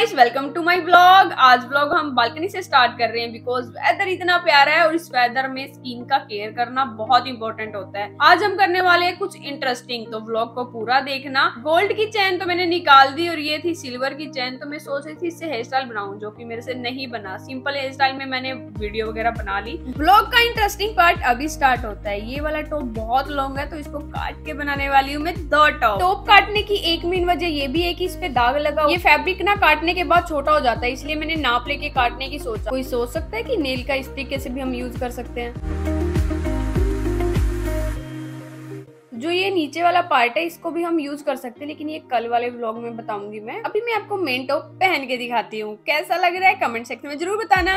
guys welcome to my vlog. Blog आज blog हम balcony से स्टार्ट कर रहे हैं बिकॉज़ वेदर इतना प्यारा है और इस वेदर में स्किन का केयर करना बहुत इंपॉर्टेंट होता है। आज हम करने वाले हैं कुछ इंटरेस्टिंग तो ब्लॉग को पूरा देखना। गोल्ड की चैन तो मैंने निकाल दी और ये थी सिल्वर की चैन तो मैं सोच रही थी इससे हेयर स्टाइल बनाऊँ, जो की मेरे से नहीं बना। सिंपल हेयर स्टाइल में मैंने वीडियो वगैरह बना ली। ब्लॉग का इंटरेस्टिंग पार्ट अभी स्टार्ट होता है। ये वाला टॉप बहुत लॉन्ग है तो इसको काट के बनाने वाली हूँ मैं दो टॉप टॉप काटने की एक मेन वजह ये भी है की इस पे दाग लगा ये फेब्रिक ना काटने के बाद छोटा हो जाता है, इसलिए मैंने नाप लेके काटने की सोचा। कोई सोच सकता है कि नेल का इस तरीके से भी हम यूज़ कर सकते हैं? जो ये नीचे वाला पार्ट है, इसको भी हम यूज़ कर सकते हैं, लेकिन ये कल वाले ब्लॉग में बताऊँगी मैं। अभी मैं आपको मेन टॉप पहन के दिखाती हूँ। कैसा लग रहा है? कमेंट सेक्शन में ज़रूर बताना।